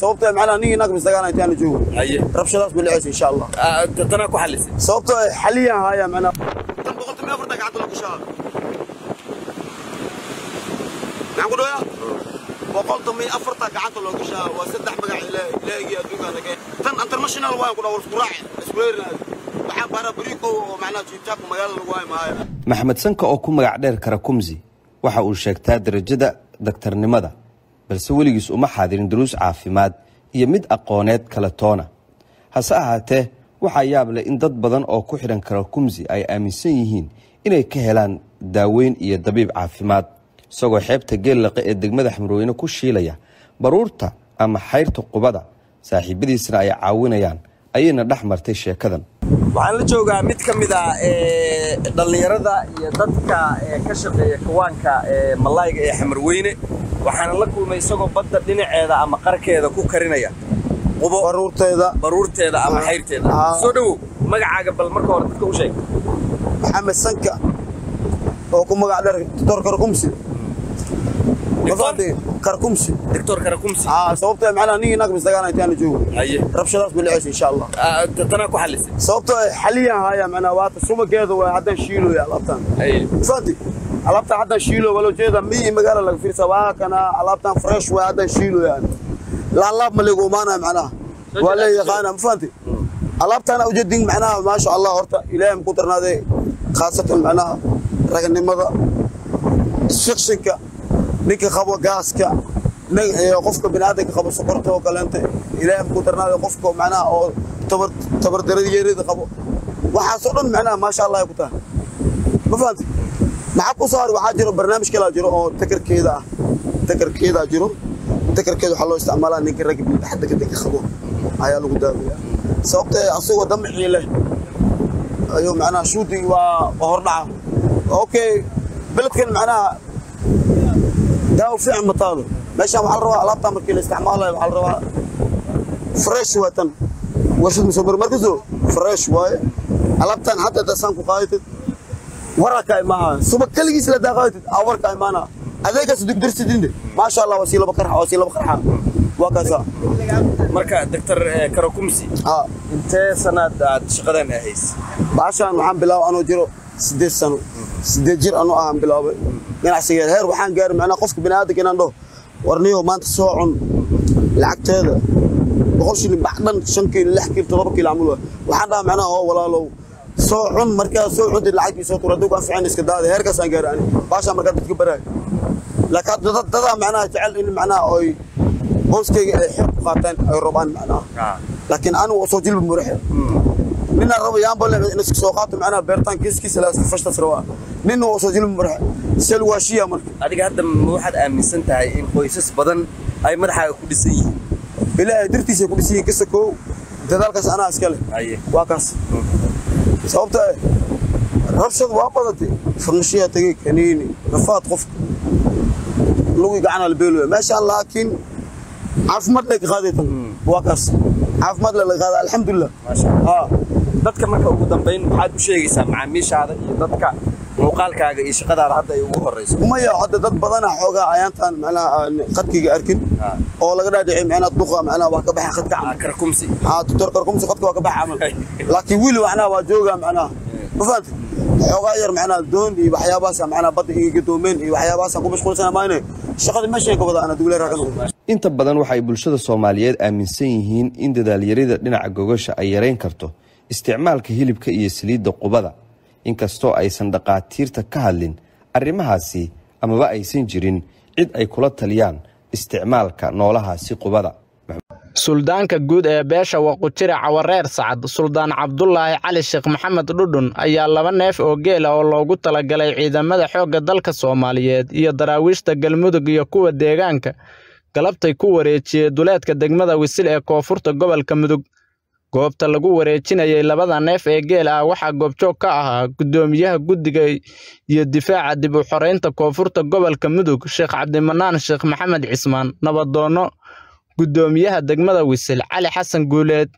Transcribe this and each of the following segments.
sababtoo macnaha nin inaag misdagaana intaana joogo. Rabshadaas bilacaysa insha allah. Ah, tanaa ku xalisay sababtoo xaliyan haya macnaha tan boqolta mi afarta gacanta lagu shaa maxaan ku dhawayaa boqolta mi afarta gacanta loogu shaa waa saddex magac ilaahigii adduunka nagee tan international waan ku dhawa isku raaci isku leerinaad waxaa baara bariiqo oo macnaha jiitaabka magaalada lagu haay mahaya maxamed sanka oo ku magac dheer kara kumsi waxa uu sheegtaa darajada daktarnimada balse weligiis uma xaadirin duruus caafimaad iyo mid aqooneed kale toona. Hase ahaatee waxaa yaab leh in dad badan oo ku xidhan kara kumsi ay aaminsan yihiin inay ka helaan daaweyn iyo dabiib caafimaad isagoo xeebta geellaqe ee degmada xamrooyne ku shiilaya baruurta ama xayrta qubada saaxiibadiisna ay caawinayaan ayayna dhex martay sheekadan. Waxaan la joogaa mid ka mid ah dhallinyarada iyo dadka ka shaqeeya kawaanka malayga ee xamarweyne waxaana la kulmay isagoo badda dhinaceeda ama qarkeeda ku karinaya baruurteeda. ama xayrteeda. Ah. soo dhowow magacaaga bal marka hore dadka u sheeg. Maxamed sanka oo ku magac dheer doctor karkumsi karkumsi doctor karakumsi. Aa sababtoo macnaha nin inaag misdagaana intaana joogo. Haye. Rabshadaas bilacaysa insha allah Ah, tanaa ku xalisay sababtoo xaliyan haya macnaha waata sumageeda waa haddaan shiiloya alaabtan haye. Fahanti alaabtan haddaan shiilo wala jeeda miyi magaala laga fiirsa waa kana alaabtan fresh waa haddaan shiiloya laalaab ma ligu imaanaya macnaha? Waa la yaqaana ma fahanti? Alaabtana ujeedin macnaha maasha allah horta ilaahay muku darnaaday khaasatan macnaha ragnimada fikshinka ninka qabo gaaska qofka biniaadanka qabo sokorta oo kaleenta ilaahay muku darnaaday qofka macnaha oo tabar tabardarada qabo? Waxaasoo dhan macnaha maasha allah ay ku tahay. Ma fahanti ku soo har waxaa jiro barnaamij kalaa jiro oo takarkeeda ah? Takarkeedaa jiro. Takarkeeda waxaa loo isticmaalaa ninka ragga bidixadda kadega qabo ayaa lagu daawaya. Sababtee asagoo damcii leh ayuu macnaha shooting waa hordhaca okay beledkan macnaha daawo fiican ma taalo. Meeshaan waxaa la rabaa alaabtaa markii la isticmaalayo waxaa la rabaa fresh waa tan. Warshad masoo markaso fresh waaye alaabtan hadda dasaan ku qaadatid wararka imaha. Suba kaligiis la daaqaatid awarka imaana adeegaas dugdarsidinde maasha allah waa sii laba qarxa waa sii laba qarxa waa kaasa marka doctor eh, karakumsi. Haa intee sanaad aad shaqadan ahays? Baashaan waxaan bilaabay anoo jiro sideed sano. Sideed jir anoo ahaan bilaabay. Ganacsigeeda heer waxaan gaaray macnaha qofka bini'aadanka inaan dhaho warniyo maanta soo cun. Lacagteeda. Boqol shilin bax dhan shan kiilo lix kiilo toddoba kiilo camul waxaan dhahaa macnaha oo walaalow soo cun markaa soo cuntid lacagtii soo tur hadduu anficin iska daada heerkaasaan gaaray ani baashaan markaa dadka baraay laakiin hadda dad- dadaa macnaha jecel in macnaha oy booskayga ay xeer ku qaataan ay rabaan macnaha. Laakiin anigu soo jilba muraxe nina rabo yaanba in iska soo qaato macnaha beertaan kiiskiisa la iska fashtas rabaa nina waa soo jilba muraxe sel waa shiya marka. Adiga hadda ma waxaad aaminsan tahay in qoysas badan ay madaxaaga ku dhisan yihiin. Ilaahay dartiisa ku dhisiyin kasa koow dadaalkaas anaa iska leh. Waa kaas sababta rabshad waa badatay. Farmashiyaa tegey kaniini rafaad qofka lugi gacanaa la beelooya meeshaan laakiin caafimaad lee ka qaaday tan. Waa kaas. Caafimaad lee laga qaada alxamdulilah dadka marka ugu dambayn maxaad u sheegaysaa macaamiishaada iyo dadka muuqaalkaaga iyo shaqadaada hadda ay ugu horeyso umaya hadda dad badana xoogaa ayaantaan macnaha aan qadkiga arkin Ah. oo laga dhaadhicay macnaha duqa macnaha waa ka baxa qadka camal Ah, karakumsi haa doctor karkumsi qadka waa ka baxa camal laakiin wili macnaha waa joogaa macnaha. Ma fahanti? Xoogaa yar macnaha doon iyo waxyaabahaas macnaha badda iga doomeen iyo waxyaabahaasaan ku mashquulsana maayne shaqadii meeshaan ka wada ana duulee raagan inta badan waxa ay bulshada soomaaliyeed aaminsan yihiin in dadaalyarida dhinaca gogasha ay yarayn karto isticmaalka hilibka iyo saliidda qubada inkastoo aysan dhaqaatiirta ka hadlin arrimahaasi amaba aysan jirin cid ay kula taliyaan isticmaalka noolahaasi qubada. Suldaanka guud ee beesha waqujira cawareer sacad suldaan cabdulaahi cali sheekh maxamed dhudhun ayaa laba neef oo geela oo loogu talagalay ciidamada xoogga dalka soomaaliyeed iyo daraawiishta galmudug iyo kuwa deegaanka galabtay ku wareejiyey duleedka degmada wisil ee koonfurta gobolka mudug goobta lagu wareejinayay labada neef ee geel ah waxaa goobjoog ka ahaa guddoomiyaha guddiga iyo difaaca dib u xoreynta koonfurta gobolka mudug sheekh cabdimanaan sheekh maxamed cismaan nabadoonno guddoomiyaha degmada wisil cali xasan guuleed.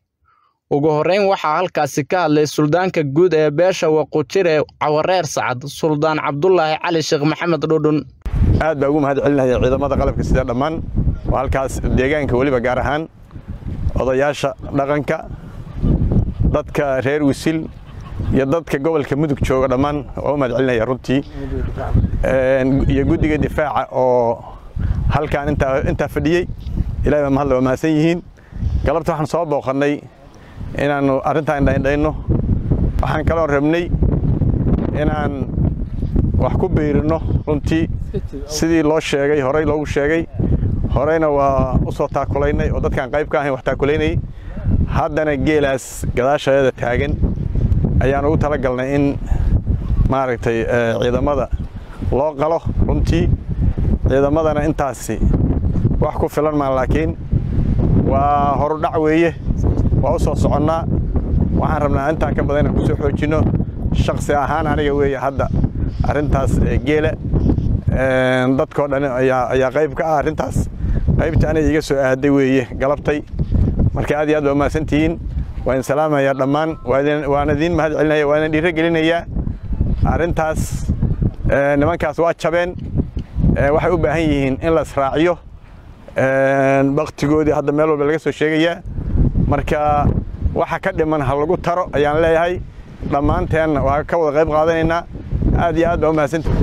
Ugu horreyn waxaa halkaasi ka hadlay suldaanka guud ee beesha waqujire cawareer sacad suldaan cabdulaahi cali sheekh maxamed dhudhun. Aad baa ugu mahad celinaya ciidamada qalabka sida dhammaan? Oo halkaas deegaanka weliba gaar ahaan odayaasha dhaqanka dadka reer wisil iyo dadka gobolka mudug jooga dhammaan oo u mahad celinaya runtii. Iyo guddiga difaaca oo halkaan intaa fadhiyey ilahay baa mahadla waa mahadsan yihiin. Galabta waxaan soo booqannay inaannu arrintaan indhaindhayno waxaan kaloo rabnay inaan wax ku biirino runtii. Sidii loo sheegay horey loogu sheegay. Horeyna waa u soo taakulaynay oo dadkaan qayb ka ahayn wax taakulaynayay haddana geelaas gadaashaeeda taagan ayaan ugu tala galnay in maaragtay ciidamada loo qalo runtii. Ciidamadana intaasi wax ku filan maan laakiin waa horudhac weeye. Waa u soo soconnaa waxaan rabnaa intaan ka badan inaan ku soo xoojinno shaksi ahaan aniga weeye hadda arrintaas geela dadkoo dhan ayaa qayb ka ah arrintaas. Qaybta aniga iga soo aaday weeye galabtay marka aad iyo aad baa mahadsantihiin waa idin salaamayaa dhammaan waan idiin mahad celinaya waan idin dhiiro gelinayaa arrintaas nimankaas waa jabeen waxay u baahan yihiin in la israaciyo. Baktigoodii hadda meel walba laga soo sheegayaa marka waxa ka dhiman ha lagu taro ayaan leeyahay. Dhammaanteenna waa ka wada qayb qaadanaynaa aad iyo aad baa u mahadsantihi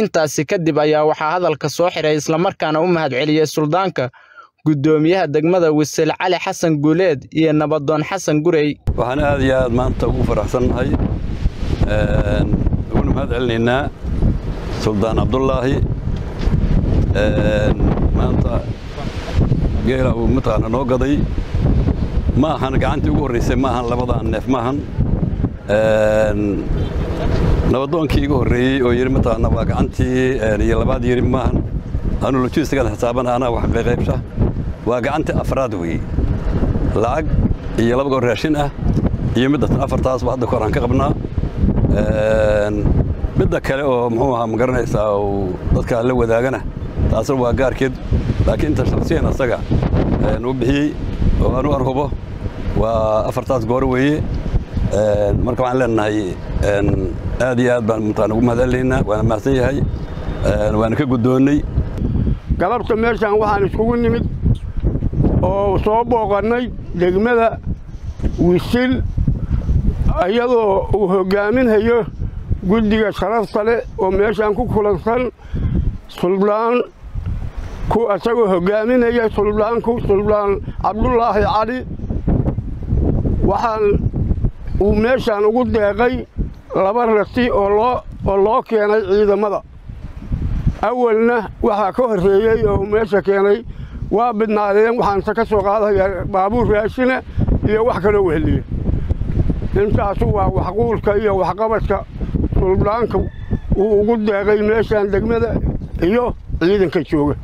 intaasi kadib ayaa waxaa hadalka soo xiray islamarkaana u mahad celiyey suldaanka guddoomiyaha degmada wisil cali xasan guuleed iyo nabadoon xasan gurey. Waxaan aad iyo aad maanta ugu faraxsannahay uguna mahad celinaynaa suldaan cabdullaahi. Maanta geela uu mataqaana noo gaday. Ma ahan gacantii ugu horraysay ma ahan labadaan neef ma ahan. Nabadoonkii igu horreeyey oo yidhi mataqaana waa gacantii iyo labaad yidhi ma ahan. Anu lojistigan xisaaban anaa wax qaybsha waa gacantii afraad weeye lacag iyo laba raashin ah iyo middatan afartaasba hadda kor aan ka qabnaa. Midda kale oo muxuu ahaa ma garanaysaa dadka la wadaagana taasna waa gaarkeed. Laakiin inta shaksiyan asaga nuu bixiyey oo anu arhubo waa afartaas goor weeye marka waxaan leenahay aad iyo aad baan mataqaana ugu mahad celinaynaa waana mahadsan yahay. Waana ka guddoonnay. Galabta meeshaan waxaan iskugu nimid oo soo booqannay degmada wisil iyadoo uu hoggaaminhayo guddiga sharafta leh oo meeshaan ku kulansan suldaan ku isagoo hoggaaminaya suldaanku suldaan cabdulaahi cali. Waxaan uu meeshaan ugu deeqay laba rati oo oo loo keenay ciidamada. Awalna waxaa ka horreeyey oo meesha keenay waa bidnaadeen waxaanse ka soo qaadayaa baabuur raashina iyo wax kaloo weheliya intaasu waa waxquulka iyo waxqabadka suldaanka uu ugu deeqay meeshaan degmada iyo ciidanka jooga